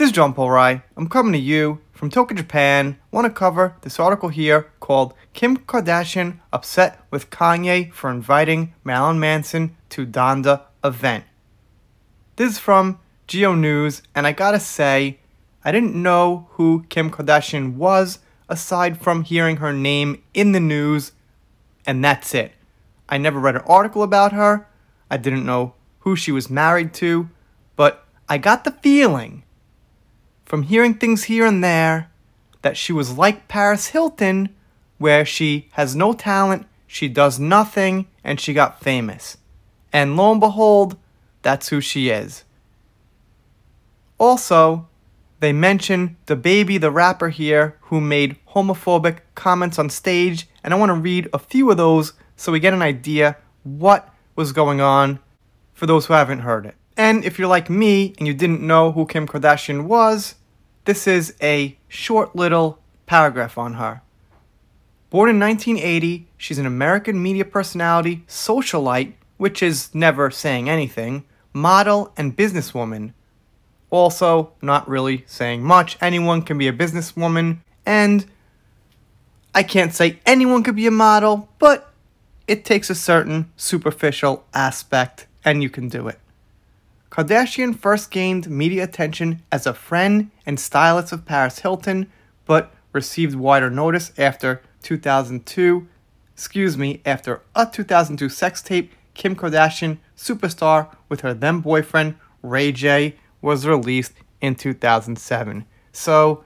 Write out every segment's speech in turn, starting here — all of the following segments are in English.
This is John Paul Rai. I'm coming to you from Tokyo, Japan. Want to cover this article here called Kim Kardashian Upset with Kanye for Inviting Marilyn Manson to Donda Event. This is from Geo News, and I gotta say, I didn't know who Kim Kardashian was aside from hearing her name in the news, and that's it. I never read an article about her, I didn't know who she was married to, but I got the feeling from hearing things here and there that she was like Paris Hilton, where she has no talent, she does nothing, and she got famous. And lo and behold, that's who she is. Also, they mention DaBaby, the rapper here who made homophobic comments on stage, and I want to read a few of those so we get an idea what was going on for those who haven't heard it. And if you're like me and you didn't know who Kim Kardashian was, this is a short little paragraph on her. Born in 1980, she's an American media personality, socialite, which is never saying anything, model, and businesswoman. Also, not really saying much. Anyone can be a businesswoman, and I can't say anyone could be a model, but it takes a certain superficial aspect, and you can do it. Kardashian first gained media attention as a friend and stylist of Paris Hilton, but received wider notice after 2002, excuse me, after a 2002 sex tape, Kim Kardashian, superstar with her then boyfriend Ray J, was released in 2007. So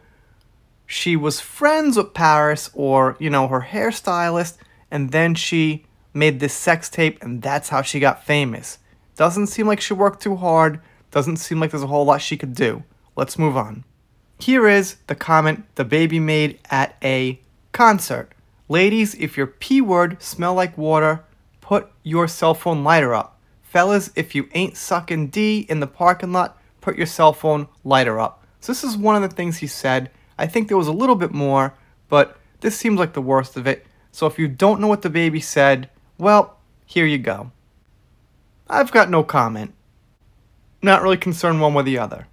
she was friends with Paris or, you know, her hairstylist, and then she made this sex tape, and that's how she got famous. Doesn't seem like she worked too hard. Doesn't seem like there's a whole lot she could do. Let's move on. Here is the comment DaBaby made at a concert. Ladies, if your P word smell like water, put your cell phone lighter up. Fellas, if you ain't sucking D in the parking lot, put your cell phone lighter up. So this is one of the things he said. I think there was a little bit more, but this seems like the worst of it. So if you don't know what DaBaby said, well, here you go. I've got no comment. Not really concerned one way or the other.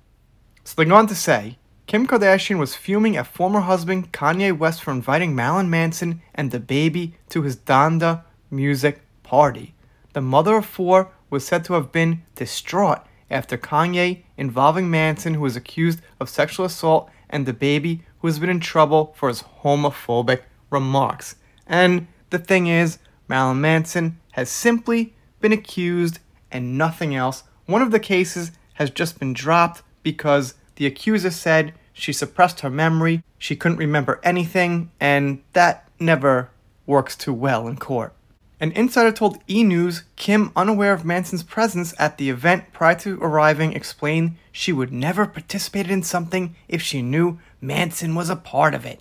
So they go on to say, Kim Kardashian was fuming at former husband Kanye West for inviting Marilyn Manson and DaBaby to his Donda music party. The mother of four was said to have been distraught after Kanye involving Manson, who was accused of sexual assault, and DaBaby, who has been in trouble for his homophobic remarks. And the thing is, Marilyn Manson has simply been accused and nothing else. One of the cases has just been dropped because the accuser said she suppressed her memory, she couldn't remember anything, and that never works too well in court. An insider told E! News Kim, unaware of Manson's presence at the event prior to arriving, explained she would never participate in something if she knew Manson was a part of it.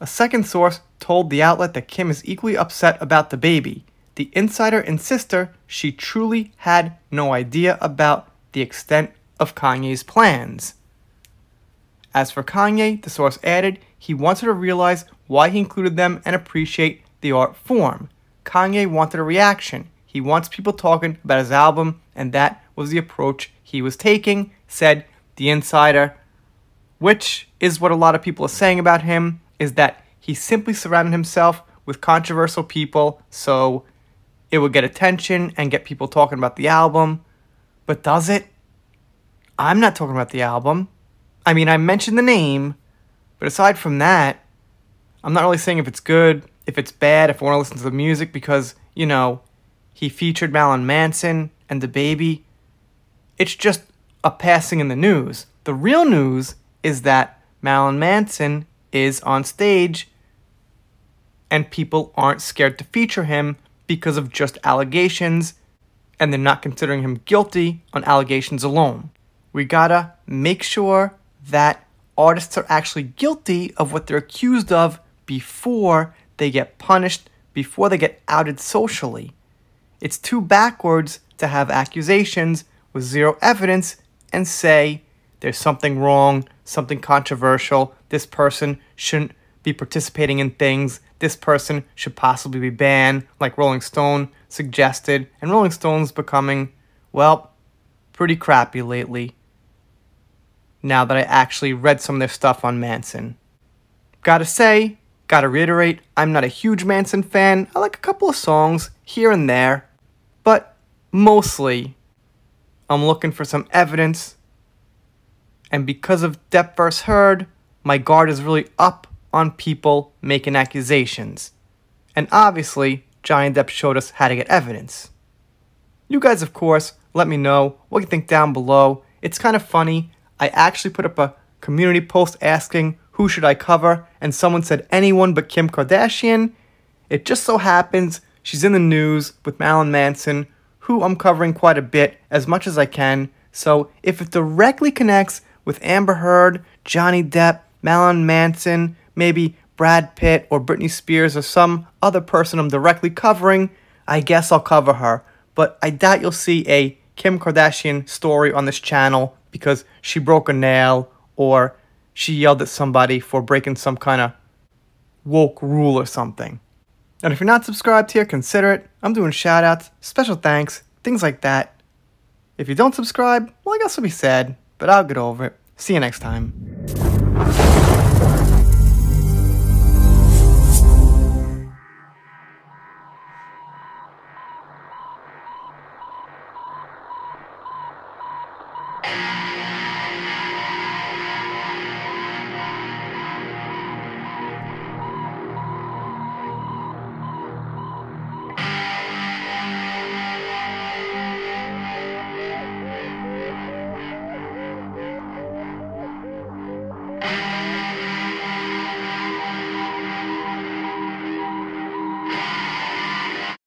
A second source told the outlet that Kim is equally upset about DaBaby, the insider insisted she truly had no idea about the extent of Kanye's plans. As for Kanye, the source added, he wanted to realize why he included them and appreciate the art form. Kanye wanted a reaction. He wants people talking about his album, and that was the approach he was taking, said the insider. Which is what a lot of people are saying about him, is that he simply surrounded himself with controversial people, so it would get attention and get people talking about the album. But does it? I'm not talking about the album. I mean, I mentioned the name, but aside from that, I'm not really saying if it's good, if it's bad, if I want to listen to the music because, you know, he featured Marilyn Manson and DaBaby. It's just a passing in the news. The real news is that Marilyn Manson is on stage and people aren't scared to feature him because of just allegations, and they're not considering him guilty on allegations alone. We gotta make sure that artists are actually guilty of what they're accused of before they get punished, before they get outed socially. It's too backwards to have accusations with zero evidence and say there's something wrong, something controversial, this person shouldn't be participating in things this person should possibly be banned, like Rolling Stone suggested, and Rolling Stone's becoming, well, pretty crappy lately. now that I actually read some of their stuff on Manson. Gotta say, gotta reiterate, I'm not a huge Manson fan. I like a couple of songs here and there, but mostly I'm looking for some evidence. And because of Depp vs. Heard, my guard is really up on people making accusations. And obviously, Johnny Depp showed us how to get evidence. You guys, of course, let me know what you think down below. It's kind of funny. I actually put up a community post asking who should I cover, and someone said anyone but Kim Kardashian. It just so happens she's in the news with Marilyn Manson, who I'm covering quite a bit, as much as I can. So if it directly connects with Amber Heard, Johnny Depp, Marilyn Manson, maybe Brad Pitt or Britney Spears or some other person I'm directly covering, I guess I'll cover her. But I doubt you'll see a Kim Kardashian story on this channel because she broke a nail or she yelled at somebody for breaking some kind of woke rule or something. And if you're not subscribed here, consider it. I'm doing shoutouts, special thanks, things like that. If you don't subscribe, well, I guess I'll be sad, but I'll get over it. See you next time.